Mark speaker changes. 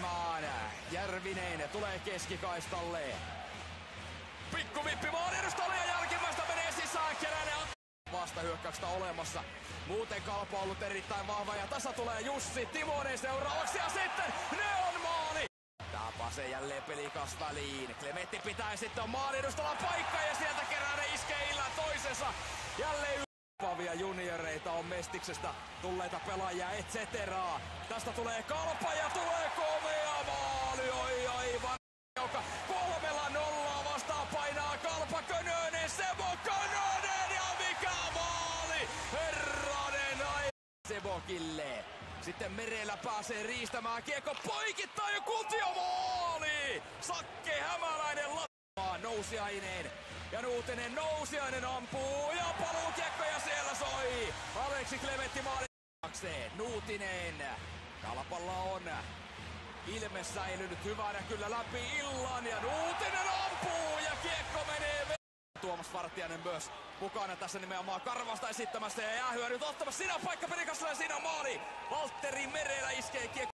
Speaker 1: toimimaan. Järvinen tulee keskikaistalle. Pikku vippi maan edustalle ja jälkimmäistä menee sisään. Keränen vastahyökkäyksestä olemassa. Muuten kalpa on ollut erittäin vahva ja tasa tulee Jussi Timonen seuraavaksi ja sitten ne on maali! Tapase jälleen pelikas väliin. Klemetti pitää sitten on maalin edustalla paikka ja sieltä Keränen iskee illan toisensa. Jälleen Pavia junioreita on Mestiksestä tulleita pelaajia, et cetera. Tästä tulee kalpa ja tulee komea Könönen ja mikä maali! Herranen ai Sebokille. Sitten merellä pääsee riistämään kiekko poikittaa ja kultio maali! Sakke Hämäläinen lattaa nousiaineen. Ja Nuutinen nousiainen ampuu ja paluukiekko ja siellä soi! Aleksi Klementti maali Nuutinen. Kalpalla on ilme säilynyt hyvänä kyllä läpi illan ja Nuutinen ampuu ja kiekko menee Tuomas Vartiainen myös mukana tässä nimenomaan karvasta esittämässä ja jäähyä nyt ottamassa. Siinä on paikka Perikasella ja siinä on maali. Valtteri Merellä iskee kiekko.